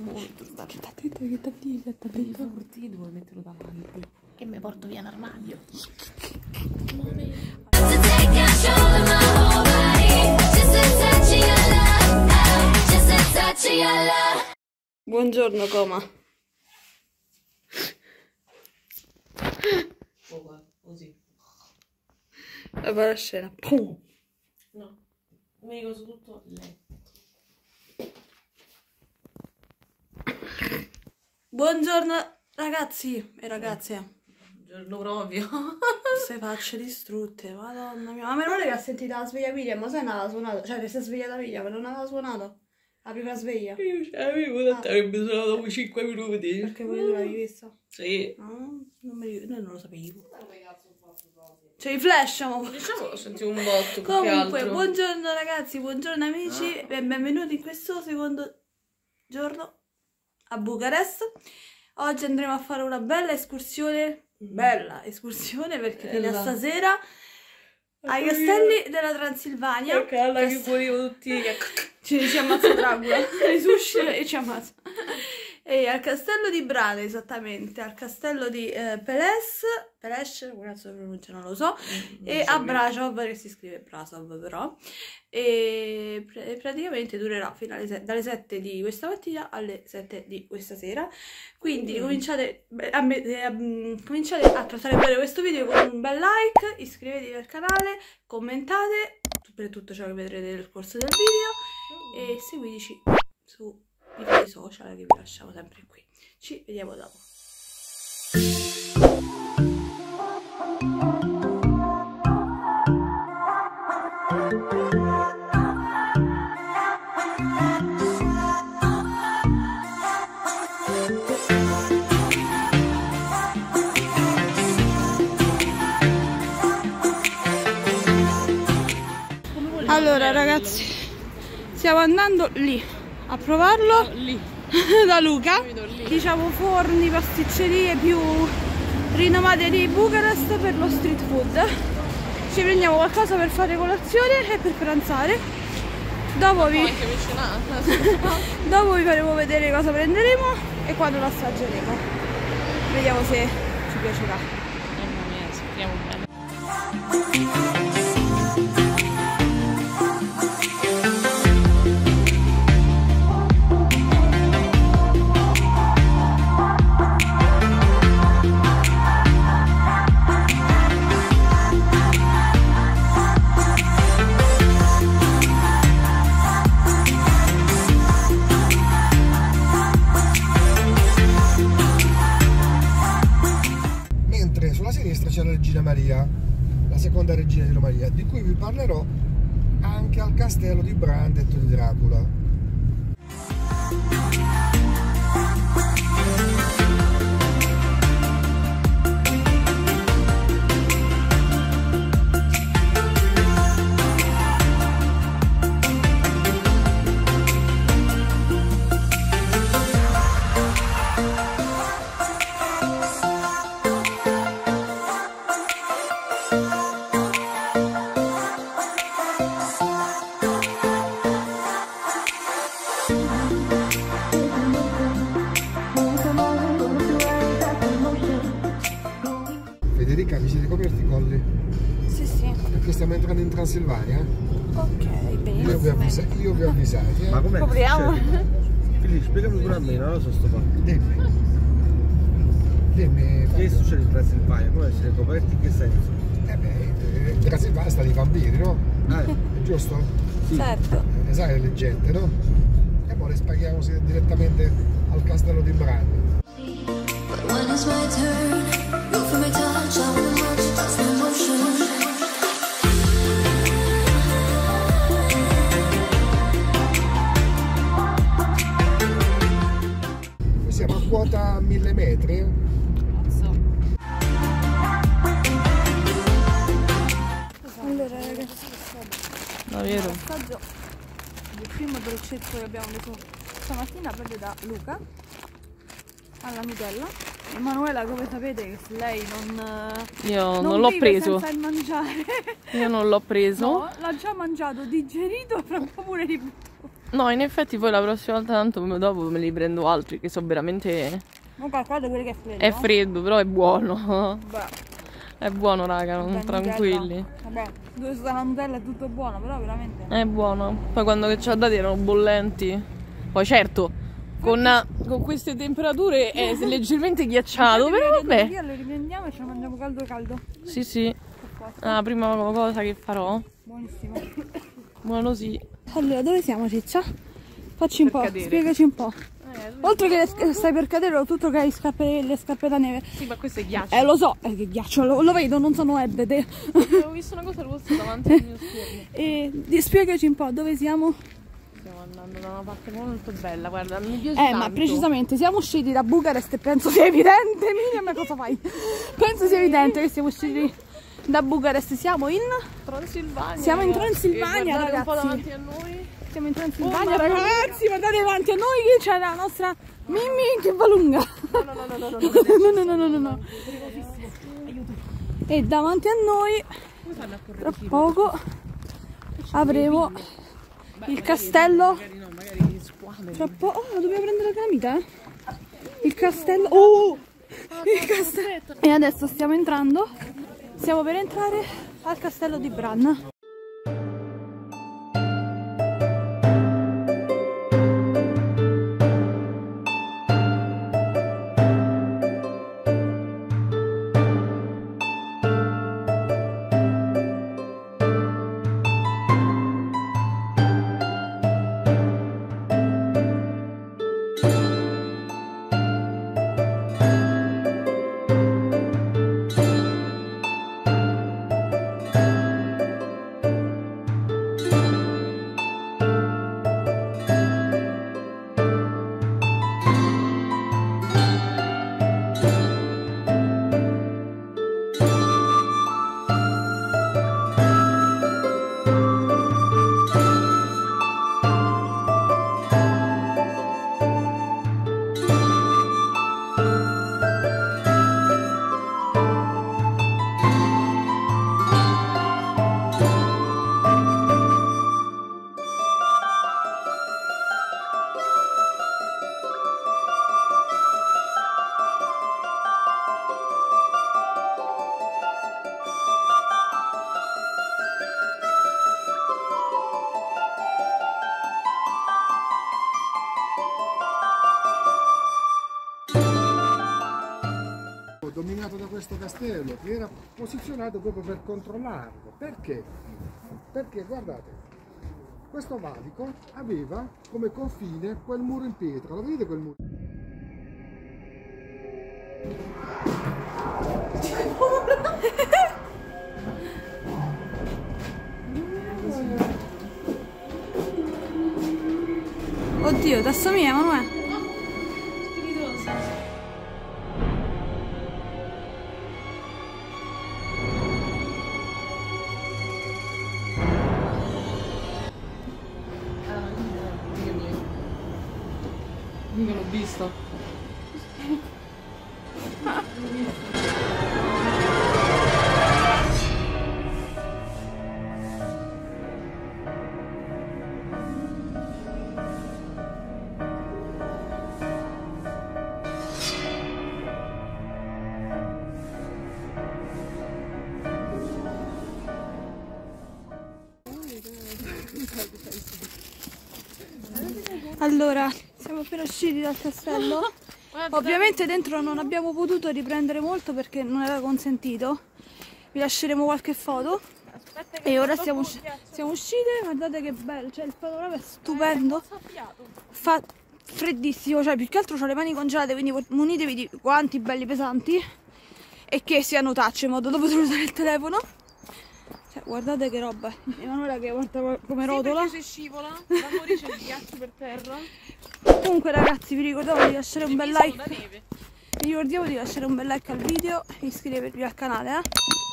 molto. Sta attento che ti avvii, sta Per i furti devo metterlo davanti. Che mi porto via in armadio. To take control of my whole body. Just a touch of your love. Just a touch of your love. Buongiorno, coma. Così. La la scena. Pum. No. Mi dico su tutto letto. Buongiorno ragazzi e ragazze. Giorno proprio. Queste facce distrutte, madonna mia. Ma meno male che ha sentito la sveglia Miriam, ma sai andava suonata? Cioè, che si è svegliata Miriam, ma non aveva suonato. La prima sveglia. Io ce l'avevo tanto che mi sono dopo 5 minuti. Perché voi non l'avevi vista? Sì. No, non mi ricordo, non lo sapevo. C'è i flash, amore. Diciamo sentivo un botto Comunque, buongiorno ragazzi, buongiorno amici e benvenuti in questo secondo giorno a Bucarest. Oggi andremo a fare una bella escursione, bella escursione perché fino a Bella. stasera ai castelli della Transilvania. Perché alla che morivo tutti. ci, ci ammazza Dracula, risuscita e ci ammazza. E al castello di Brane, esattamente, al castello di eh, Peles, Peles, cazzo si pronuncia, non lo so, e a Brasov, che si scrive Brasov però, e pr- praticamente durerà fino dalle 7 di questa mattina alle 7 di questa sera, quindi Mm. cominciate a, me- eh, a- mm, cominciate a trattare bene questo video con un bel like, iscrivetevi al canale, commentate per tutto ciò che vedrete nel corso del video e seguiteci sui vari social che vi lasciamo sempre qui. Ci vediamo dopo. Allora ragazzi, stiamo andando lì a provarlo Lì. da Luca. Diciamo forni, pasticcerie più rinomate di Bucarest per lo street food. Ci prendiamo qualcosa per fare colazione e per pranzare. Dopo vi, dopo vi faremo vedere cosa prenderemo e quando lo assaggeremo. Vediamo se ci piacerà. Mamma mia, speriamo bene. C'è la regina Maria, la seconda regina di Romania, di cui vi parlerò anche al castello di Bran, detto di Dracula. Stiamo entrando in Transilvania? Ok, Io vi ho, avvisa- io vi ho avvisati. eh. Ma com'è? Copriamo. Filippo, spiegami pure a me, non lo so sto fatto. Dimmi. Dimmi. Che succede in Transilvania? Come essere coperti in che senso? Eh beh, in Transilvania stanno i vampiri, no? Ah, È giusto? sì. Certo. Eh, sai le leggende, no? E poi le spaghiamo direttamente al castello di Bran. But when it's my turn, Davvero? assaggio del primo dolcetto che abbiamo preso stamattina proprio da Luca alla Nutella. Emanuela, come sapete, che lei non, eh, Io non, l'ho vive preso. senza il mangiare. Io non l'ho preso. No, l'ha già mangiato, digerito, po' pure di No, in effetti poi la prossima volta tanto dopo me li prendo altri che sono veramente... Non calcolate quelli che è freddo. È freddo, però è buono. Beh, È buono, raga, non tranquilli. Vabbè, dove sta la Nutella è tutto buono, però veramente. È buono. Poi quando che ci ha dati erano bollenti. Poi certo, con, con queste temperature è leggermente ghiacciato, però vabbè. Via, lo riprendiamo e ce lo mangiamo caldo caldo. Sì, sì. Ah, La prima cosa che farò. Buonissimo. Buono sì. Allora, dove siamo Ciccia? Facci un po', cadere. spiegaci un po'. Oltre che le stai per cadere, ho tutto che hai scarpe, le scarpe da neve. Sì, ma questo è ghiaccio. Eh, lo so, è che ghiaccio, lo, lo vedo, non sono ebete. Avevo visto una cosa rossa davanti al mio schermo. E spiegaci un po' dove siamo. Stiamo andando da una parte molto bella, guarda, mi piace Eh, tanto. ma precisamente siamo usciti da Bucarest e penso sia evidente. Miriam, cosa fai? Penso sia evidente che siamo usciti da Bucarest. Siamo in. Transilvania. Siamo in ragazzi. Transilvania, guardate un po' ragazzi. davanti a noi. Siamo in Transilvania, Oh, ragazzi. Guardate davanti a noi che c'è la nostra Mimmi che va lunga. No, no, no, no, no, no. no, no, no, no, no. E davanti a noi, tra poco, avremo il castello. Tra poco. Oh, dobbiamo prendere la calamita? Il castello. Oh! Il castello. E adesso stiamo entrando. Stiamo per entrare al castello di Bran. Era posizionato proprio per controllarlo. Perché? Perché guardate, questo valico aveva come confine quel muro in pietra, lo vedete quel muro? Oddio, ti assomiglia, Emanuele? Visto. Appena usciti dal castello. Ovviamente dentro non abbiamo potuto riprendere molto perché non era consentito. Vi lasceremo qualche foto. E ora siamo, usci- siamo uscite, guardate che bello, cioè il panorama è stupendo. Fa freddissimo, cioè più che altro ho le mani congelate, quindi munitevi di guanti belli pesanti e che siano touch in modo da poter usare il telefono. Guardate che roba. Emanuela che guarda come rotola. se scivola, da fuori c'è il ghiaccio per terra. Comunque ragazzi vi ricordiamo di lasciare un bel like. Vi ricordiamo di lasciare un bel like al video e iscrivervi al canale, eh.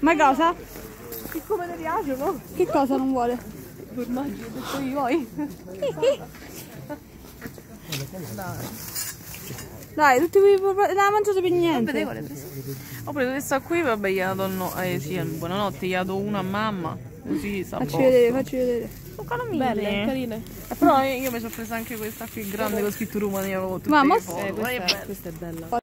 Ma cosa? Che come ti piacciono? Che cosa non vuole? Formaggi, ho detto io, vuoi? Dai, tutti quei non ha mangiato per niente. Le. Ho preso questa qui, vabbè, gli ha dato no, eh sì, buonanotte, gli ha dato una a mamma. Così sta a Facci vedere, facci vedere. Sono belle, carine. Però io, mi sono presa anche questa qui grande con scritto tutte Mamma, le foto. eh, Guarda che bella. Questa è bella.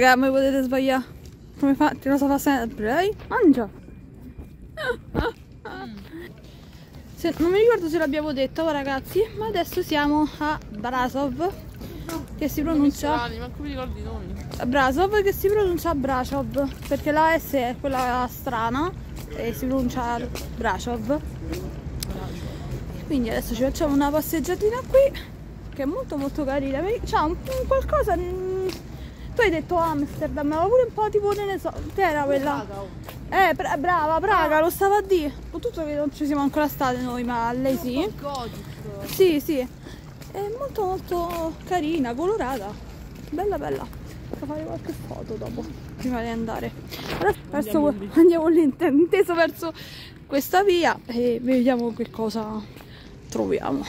Raga, ma potete sbagliare. Come fa? Ti lo so fa sempre. Ehi, mangia. Se- non mi ricordo se l'abbiamo detto oh, ragazzi, ma adesso siamo a Brasov, che si pronuncia? Brasov, che si pronuncia Brasov, perché la S è quella strana e si pronuncia Brasov. Quindi adesso ci facciamo una passeggiatina qui, che è molto molto carina. C'ha un, un qualcosa. Tu hai detto Amsterdam, ma pure un po' tipo, ne so, che era quella? Eh, bra- brava, Praga, lo stava a dire. Tutto che non ci siamo ancora state noi, ma lei sì. Sì, sì. È molto molto carina, colorata. Bella bella. Devo fare qualche foto dopo, prima di andare. Allora, verso, andiamo lì, inte- inteso verso questa via e vediamo che cosa troviamo.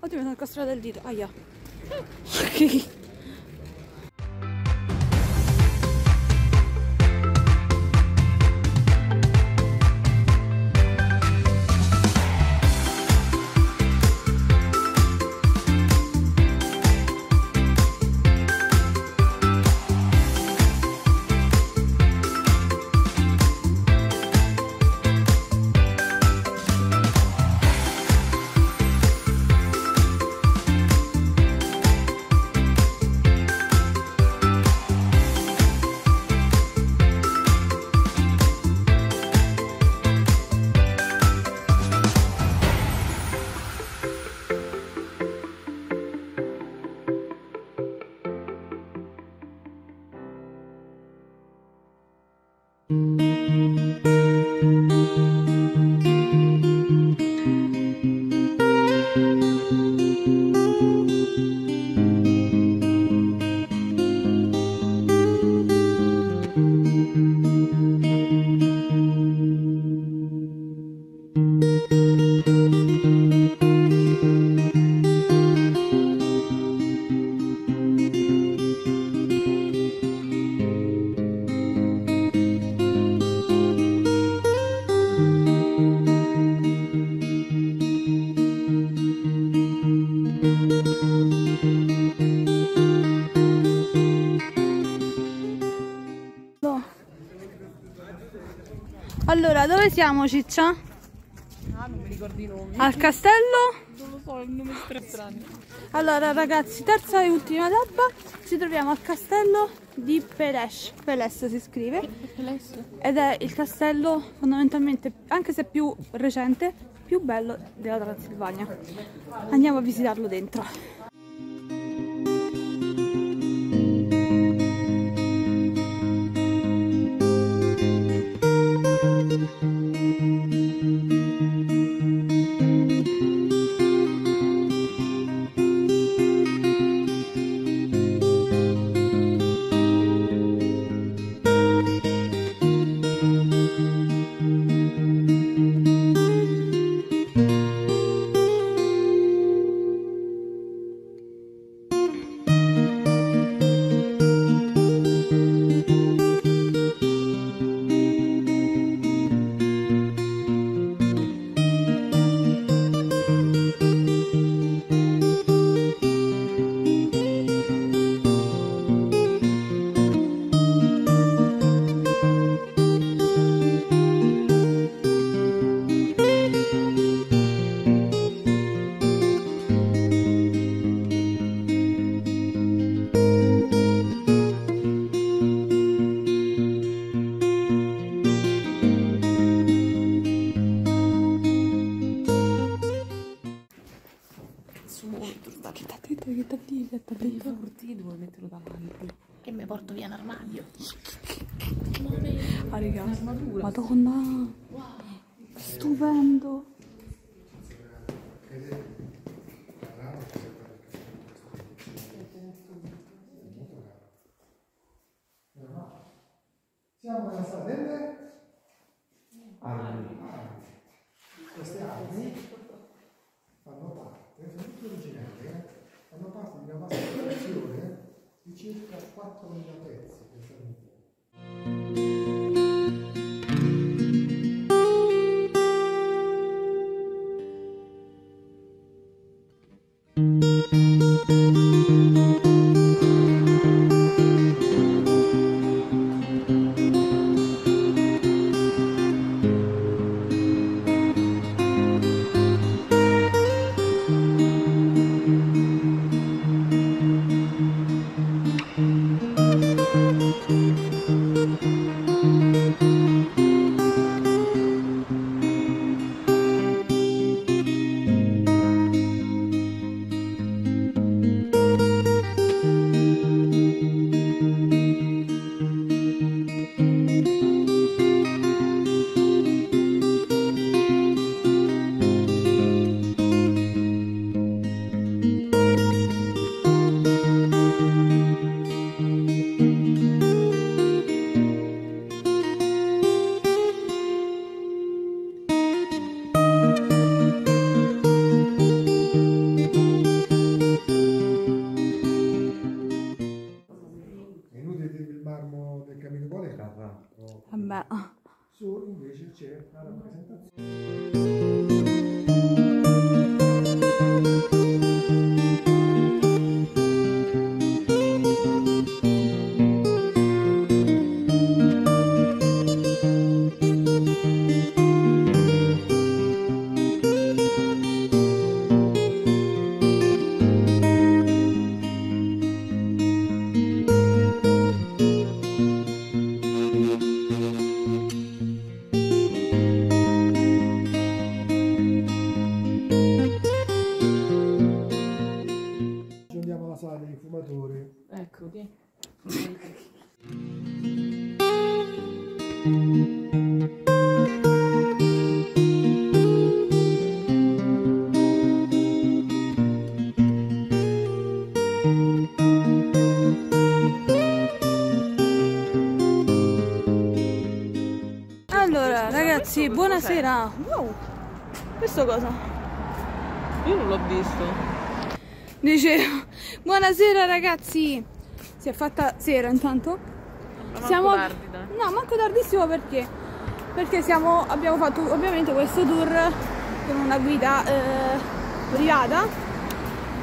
Oddio, mi sono incastrata il dito. Aia. Allora, dove siamo Ciccia? Ah, non mi ricordi i nomi. Al castello? Non lo so, il nome strano. Allora ragazzi, terza e ultima tappa, ci troviamo al castello di Peles, Peles si scrive, ed è il castello fondamentalmente, anche se più recente, più bello della Transilvania. Andiamo a visitarlo dentro. Metterlo davanti. E mi porto via l'armadio. Ah, raga. Madonna. Stupendo. Questo cosa? Io non l'ho visto. Dicevo, buonasera ragazzi. Si è fatta sera intanto. Ma Siamo tardi. No, manco tardissimo perché? Perché siamo, abbiamo fatto ovviamente questo tour con una guida eh, privata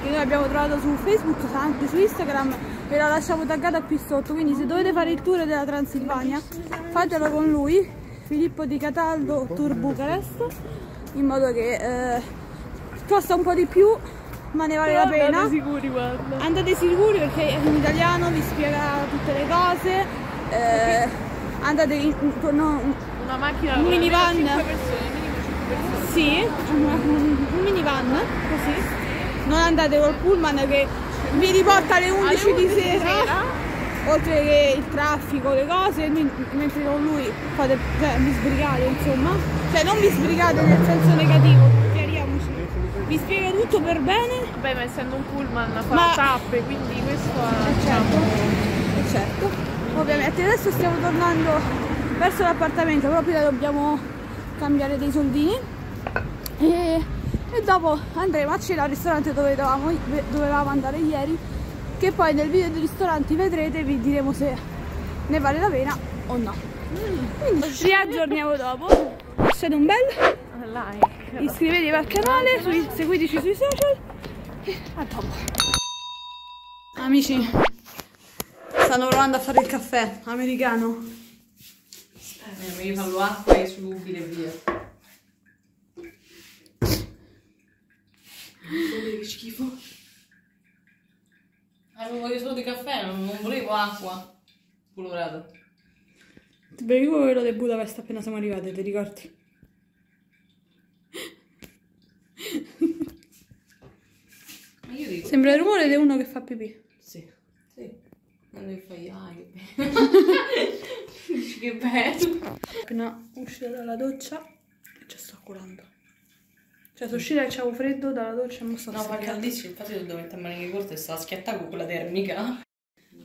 che noi abbiamo trovato su Facebook, anche su Instagram e la lasciamo taggata qui sotto. Quindi se dovete fare il tour della Transilvania, fatelo con lui, Filippo Di Cataldo Tour Bucarest, in modo che eh, costa un po' di più, ma ne vale la pena. sicuri, guarda. Andate sicuri perché in italiano, vi spiega tutte le cose. eh, andate in, con un, Una macchina Un minivan. cinque persone, minimo 5 persone. sì, un, un- minivan, così. Non andate col pullman che vi riporta alle 11, Alle 11 di sera. Oltre che il traffico, le cose, men- mentre con lui fate, cioè, vi sbrigate insomma. Cioè non vi sbrigate nel senso negativo, chiariamoci. Vi spiega tutto per bene Vabbè, ma essendo un pullman fa Ma- tappe, quindi questo Eh, è... certo, eh, certo. Ovviamente adesso stiamo tornando verso l'appartamento, proprio dobbiamo cambiare dei soldini e, e dopo andremo a cena al ristorante dove dovevamo, dovevamo andare ieri, che poi nel video dei ristoranti vedrete e vi diremo se ne vale la pena o no. Quindi riaggiorniamo dopo. Lasciate un bel, Like. iscrivetevi al canale, sui- seguiteci sui social e a dopo. Amici, stanno provando a fare il caffè americano. Eh, mi fallo acqua e subito e via. Che schifo. Avevo voglio solo di caffè, non, non volevo acqua. Colorato. Ti bevivo quello del Budapest appena siamo arrivati, ti ricordi? Io dico. Sembra il rumore di uno che fa pipì. Sì. Sì. Quando fai, ah, che bello. Dici che bello. Appena uscita dalla doccia e ci sto curando. Cioè, sono uscita e c'avevo freddo dalla doccia e mi sto No, seccando. caldissimo, infatti io devo mettere maniche corte e stava schiattata con quella termica.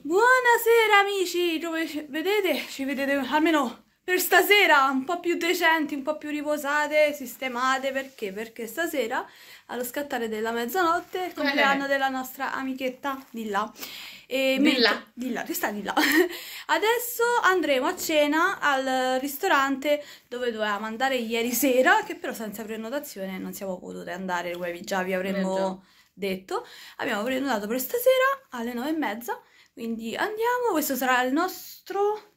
Buonasera amici, dove vedete? Ci vedete almeno per stasera un po' più decenti, un po' più riposate, sistemate, perché? Perché stasera allo scattare della mezzanotte è il compleanno della nostra amichetta di là. E Di là. Di là, che sta di là. Adesso andremo a cena al ristorante dove dovevamo andare ieri sera, che però senza prenotazione non siamo potute andare, come già vi avremmo Eh, detto. Abbiamo prenotato per stasera alle nove e mezza. Quindi andiamo, questo sarà il nostro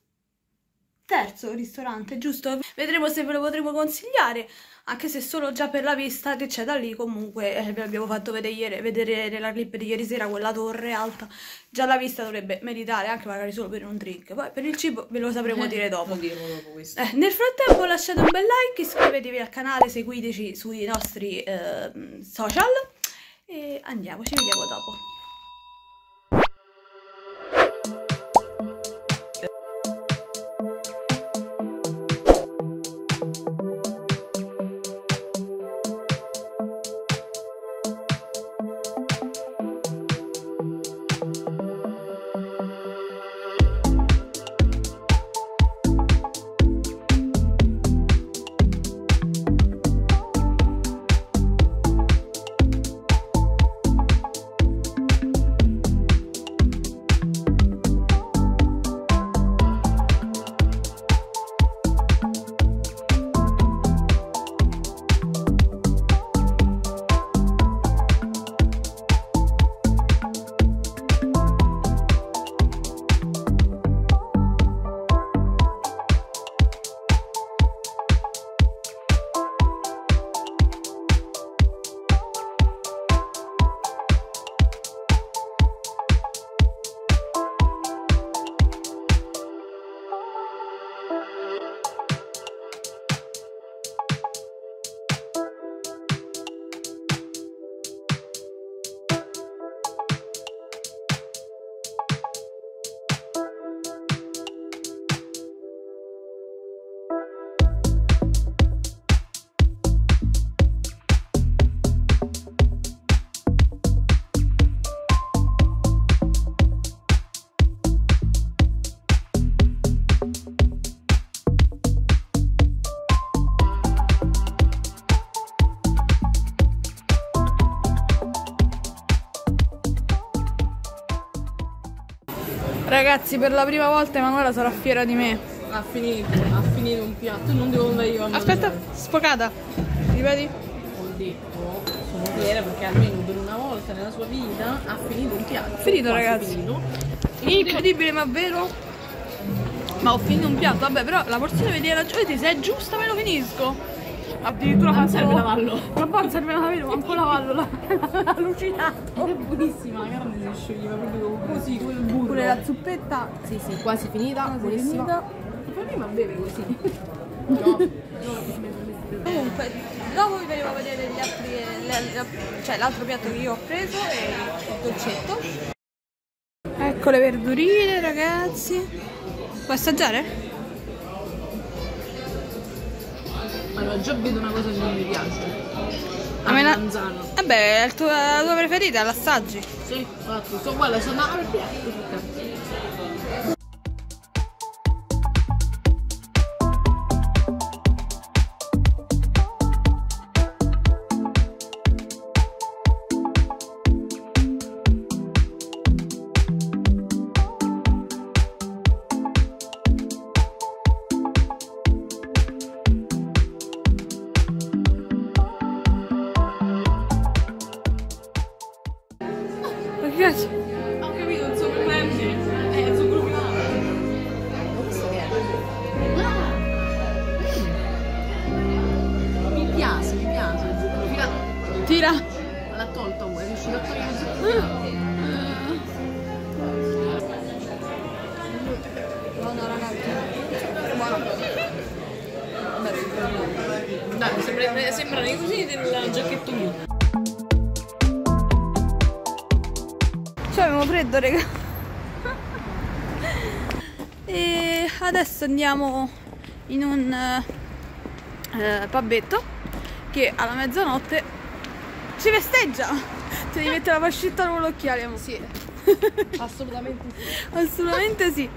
terzo ristorante, giusto? Vedremo se ve lo potremo consigliare, anche se solo già per la vista che c'è da lì, comunque eh, ve l'abbiamo fatto vedere, ieri- vedere nella clip di ieri sera quella torre alta, già la vista dovrebbe meritare, anche magari solo per un drink, poi per il cibo ve lo sapremo dire dopo. Dopo questo. Eh, nel frattempo lasciate un bel like, iscrivetevi al canale, seguiteci sui nostri eh, social e andiamo, ci vediamo dopo. Ragazzi, per la prima volta Emanuela sarà fiera di me. Ha finito, ha finito un piatto, non devo andare io a Aspetta, mangiare. sfocata. Ripeti? Ho detto, sono fiera perché almeno per una volta nella sua vita ha finito un piatto. Finito, ragazzi. Finito. Incredibile, ma vero? Ma ho finito un piatto, vabbè, però la porzione vedi ragione, se è giusta me lo finisco. Addirittura Non serve lavarlo. Ma poi serve lavarlo, manco lavarlo, l'ha allucinato. Ed è buonissima, la carne si scioglieva proprio così, quel burro. Pure la zuppetta Sì, sì, quasi finita, buonissima. finita. Ma prima beve così. Comunque, dopo vi faremo vedere gli altri, le- le- cioè l'altro piatto che io ho preso e il dolcetto. Ecco le verdurine, ragazzi. Vuoi assaggiare? Allora, già vedo una cosa che non mi piace. A me la la- manzana. Vabbè, è il tuo- la tua preferita, l'assaggi. Sì, infatti, so, guarda, sono andata piatto. Ma andiamo in un eh, eh pabbetto che alla mezzanotte ci festeggia. Cioè devi mettere la fascetta con l'occhiale amore sì. Assolutamente sì. Assolutamente sì.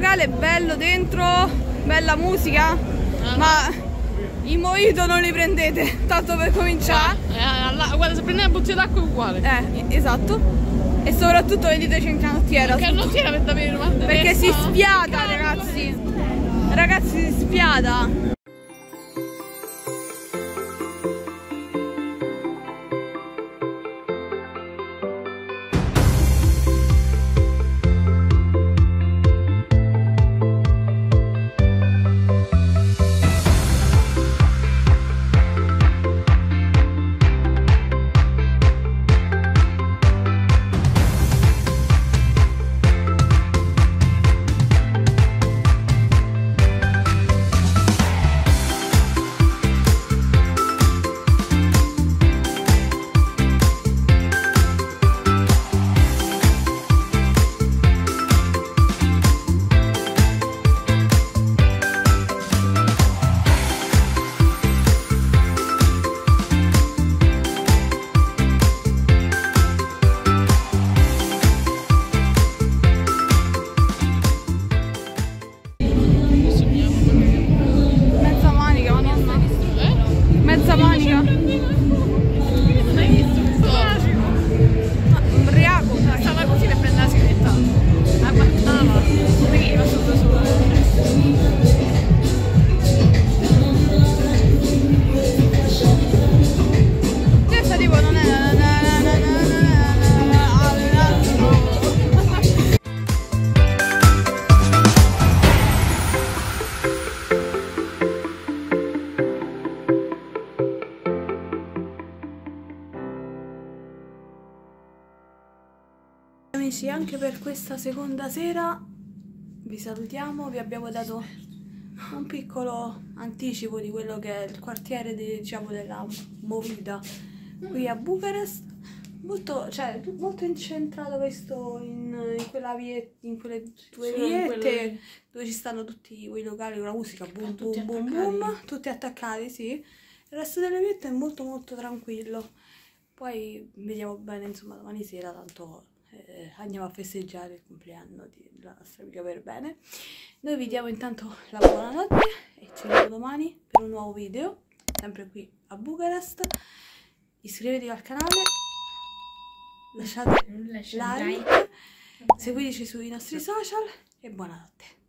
locale bello dentro, bella musica, ah, ma i mojito non li prendete, tanto per cominciare. Ah, eh, eh guarda, se prendete una bottiglia d'acqua è uguale. Eh, esatto. E soprattutto venditeci in canottiera. In canottiera per davvero, Perché si spiata, ragazzi. Ragazzi, si spiata. Amici, anche per questa seconda sera vi salutiamo, vi abbiamo dato un piccolo anticipo di quello che è il quartiere di- diciamo, della movida qui a Bucarest. Molto, cioè, molto incentrato questo in, in quella vie, in quelle due viette quelle- dove ci stanno tutti quei locali con la musica boom tutti boom boom boom, tutti attaccati, sì. Il resto delle viette è molto molto tranquillo. Poi vediamo bene, insomma, domani sera, tanto eh, andiamo a festeggiare il compleanno della nostra amica per bene. Noi vi diamo intanto la buonanotte e ci vediamo domani per un nuovo video, sempre qui a Bucarest. Iscrivetevi al canale, lasciate like, seguiteci sui nostri social e buonanotte.